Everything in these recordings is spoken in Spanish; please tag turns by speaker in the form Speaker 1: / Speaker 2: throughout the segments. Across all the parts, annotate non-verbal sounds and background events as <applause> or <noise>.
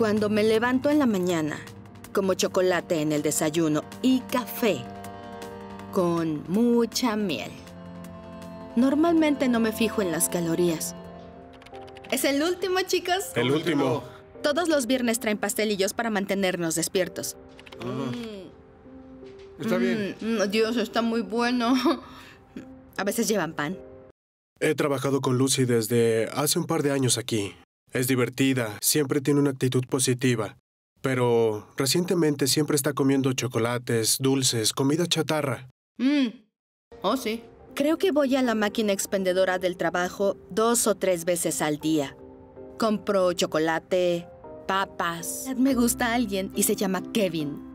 Speaker 1: Cuando me levanto en la mañana, como chocolate en el desayuno y café con mucha miel. Normalmente no me fijo en las calorías. Es el último, chicos.
Speaker 2: El último.
Speaker 1: Todos los viernes traen pastelillos para mantenernos despiertos.
Speaker 2: Está bien.
Speaker 1: Mm, Dios, está muy bueno. <laughs> A veces llevan pan.
Speaker 2: He trabajado con Lucy desde hace un par de años aquí. Es divertida, siempre tiene una actitud positiva. Pero recientemente siempre está comiendo chocolates, dulces, comida chatarra.
Speaker 1: Mm. Oh, sí. Creo que voy a la máquina expendedora del trabajo dos o tres veces al día. Compro chocolate, papas. Me gusta alguien y se llama Kevin.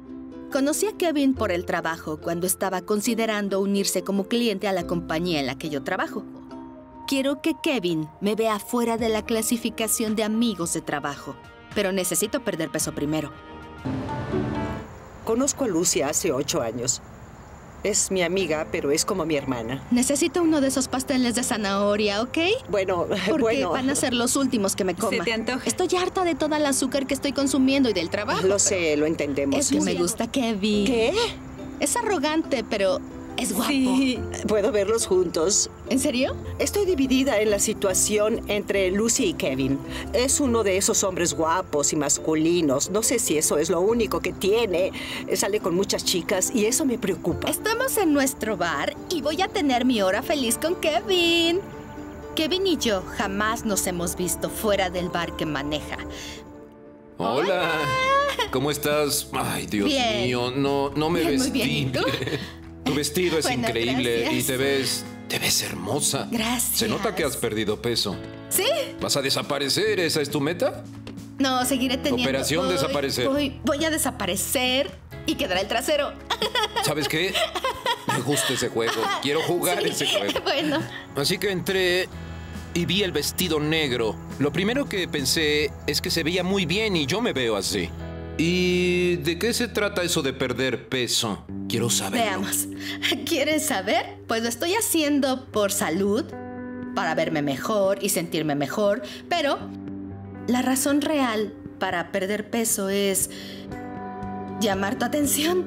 Speaker 1: Conocí a Kevin por el trabajo cuando estaba considerando unirse como cliente a la compañía en la que yo trabajo. Quiero que Kevin me vea fuera de la clasificación de amigos de trabajo, pero necesito perder peso primero.
Speaker 3: Conozco a Lucy hace ocho años. Es mi amiga, pero es como mi hermana.
Speaker 1: Necesito uno de esos pasteles de zanahoria, ¿ok?
Speaker 3: Bueno, <laughs>
Speaker 1: Porque
Speaker 3: bueno.
Speaker 1: van a ser los últimos que me coma.
Speaker 4: te antoja?
Speaker 1: Estoy harta de toda el azúcar que estoy consumiendo y del trabajo.
Speaker 3: Lo sé, lo entendemos.
Speaker 1: Es que me gusta Kevin.
Speaker 3: ¿Qué?
Speaker 1: Es arrogante, pero es guapo.
Speaker 3: Sí, puedo verlos juntos.
Speaker 1: ¿En serio?
Speaker 3: Estoy dividida en la situación entre Lucy y Kevin. Es uno de esos hombres guapos y masculinos. No sé si eso es lo único que tiene. Sale con muchas chicas y eso me preocupa.
Speaker 1: Estamos en nuestro bar y voy a tener mi hora feliz con Kevin. Kevin y yo jamás nos hemos visto fuera del bar que maneja.
Speaker 5: Hola. ¿Cómo estás? Ay, Dios
Speaker 1: Bien.
Speaker 5: mío, no, no me
Speaker 1: Bien, muy
Speaker 5: vestí.
Speaker 1: bien. ¿Y tú? <laughs>
Speaker 5: Tu vestido es
Speaker 1: Bueno,
Speaker 5: increíble
Speaker 1: gracias.
Speaker 5: y te ves, te ves hermosa.
Speaker 1: Gracias.
Speaker 5: Se nota que has perdido peso.
Speaker 1: ¿Sí?
Speaker 5: ¿Vas a desaparecer? ¿Esa es tu meta?
Speaker 1: No, seguiré teniendo...
Speaker 5: Operación
Speaker 1: Voy-
Speaker 5: desaparecer.
Speaker 1: Voy, voy a desaparecer y quedará el trasero.
Speaker 5: ¿Sabes qué? Me gusta ese juego. Quiero jugar
Speaker 1: Sí.
Speaker 5: ese juego.
Speaker 1: Bueno,
Speaker 5: Así que entré y vi el vestido negro. Lo primero que pensé es que se veía muy bien y yo me veo así. ¿Y de qué se trata eso de perder peso? Quiero saberlo.
Speaker 1: veamos. <laughs> ¿Quieres saber? Pues lo estoy haciendo por salud, para verme mejor y sentirme mejor, pero la razón real para perder peso es llamar tu atención.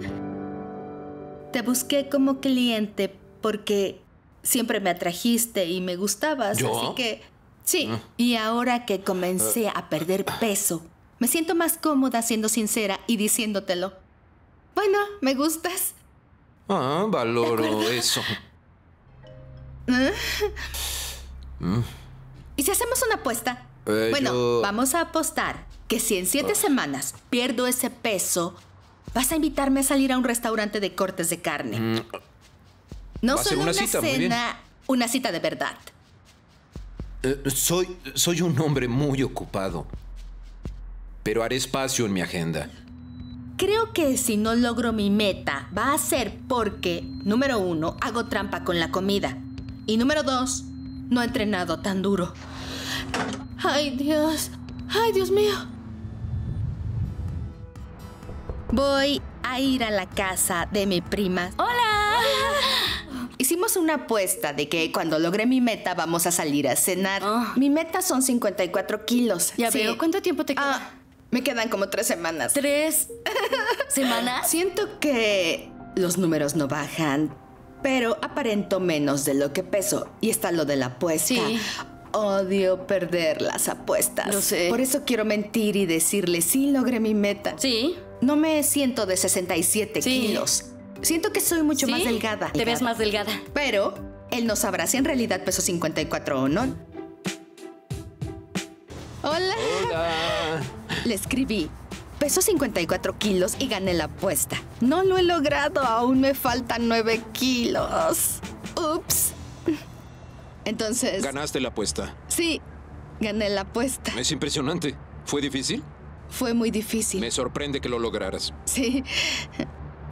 Speaker 1: Te busqué como cliente porque siempre me atrajiste y me gustabas,
Speaker 5: ¿Yo?
Speaker 1: así que sí.
Speaker 5: Ah.
Speaker 1: Y ahora que comencé a perder peso, me siento más cómoda siendo sincera y diciéndotelo. Bueno, me gustas.
Speaker 5: Ah, valoro eso.
Speaker 1: ¿Y si hacemos una apuesta?
Speaker 5: Eh,
Speaker 1: bueno,
Speaker 5: yo-
Speaker 1: vamos a apostar que si en siete semanas pierdo ese peso, vas a invitarme a salir a un restaurante de cortes de carne.
Speaker 5: Mm,
Speaker 1: no
Speaker 5: va
Speaker 1: solo
Speaker 5: una cita,
Speaker 1: cena, una cita de verdad.
Speaker 5: eh, soy, soy un hombre muy ocupado. Pero haré espacio en mi agenda.
Speaker 1: Creo que si no logro mi meta, va a ser porque, número uno, hago trampa con la comida. Y número dos, no he entrenado tan duro. Ay, Dios. Ay, Dios mío. Voy a ir a la casa de mi prima. ¡Hola! Hicimos una apuesta de que cuando logre mi meta vamos a salir a cenar.
Speaker 4: Ah.
Speaker 1: Mi meta son 54 kilos.
Speaker 4: Ya
Speaker 1: Sí.
Speaker 4: veo. ¿Cuánto tiempo te queda?
Speaker 1: Ah, me quedan como tres semanas.
Speaker 4: ¿Tres semanas? <laughs>
Speaker 1: Siento que los números no bajan, pero aparento menos de lo que peso. Y está lo de la apuesta.
Speaker 4: Sí.
Speaker 1: Odio perder las apuestas.
Speaker 4: Lo sé.
Speaker 1: Por eso quiero mentir y decirle, sí, logré mi meta.
Speaker 4: Sí.
Speaker 1: No me siento de 67
Speaker 4: Sí.
Speaker 1: kilos. Siento que soy mucho
Speaker 4: ¿Sí?
Speaker 1: más delgada.
Speaker 4: Te ves más delgada.
Speaker 1: Pero él no sabrá si en realidad peso 54 o no. Le escribí. Peso 54 kilos y gané la apuesta. No lo he logrado, aún me faltan 9 kilos. Ups. <laughs> Entonces,
Speaker 5: Ganaste la apuesta.
Speaker 1: sí, gané la apuesta.
Speaker 5: Es impresionante. ¿Fue difícil?
Speaker 1: Fue muy difícil.
Speaker 5: Me sorprende que lo lograras.
Speaker 1: Sí. <laughs>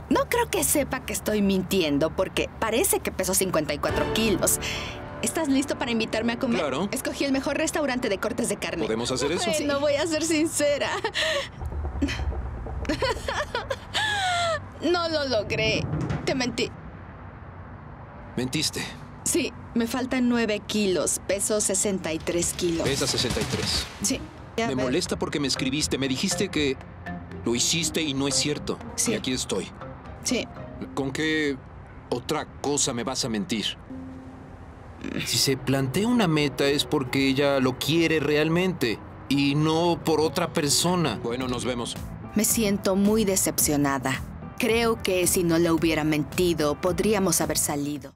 Speaker 1: No creo que sepa que estoy mintiendo porque parece que peso 54 kilos. ¿Estás listo para invitarme a comer?
Speaker 5: Claro.
Speaker 1: Escogí el mejor restaurante de cortes de carne.
Speaker 5: ¿Podemos hacer eso?
Speaker 1: Ay, No voy a ser sincera. No lo logré. Te mentí.
Speaker 5: Mentiste.
Speaker 1: Sí, me faltan 9 kilos. Peso 63 kilos.
Speaker 5: Pesa 63.
Speaker 1: Sí.
Speaker 5: Me
Speaker 1: ver.
Speaker 5: molesta porque me escribiste. Me dijiste que lo hiciste y no es cierto.
Speaker 1: Sí.
Speaker 5: Y aquí estoy.
Speaker 1: Sí.
Speaker 5: ¿Con qué otra cosa me vas a mentir? Si se plantea una meta es porque ella lo quiere realmente y no por otra persona. Bueno, nos vemos.
Speaker 1: Me siento muy decepcionada. Creo que si no le hubiera mentido, podríamos haber salido.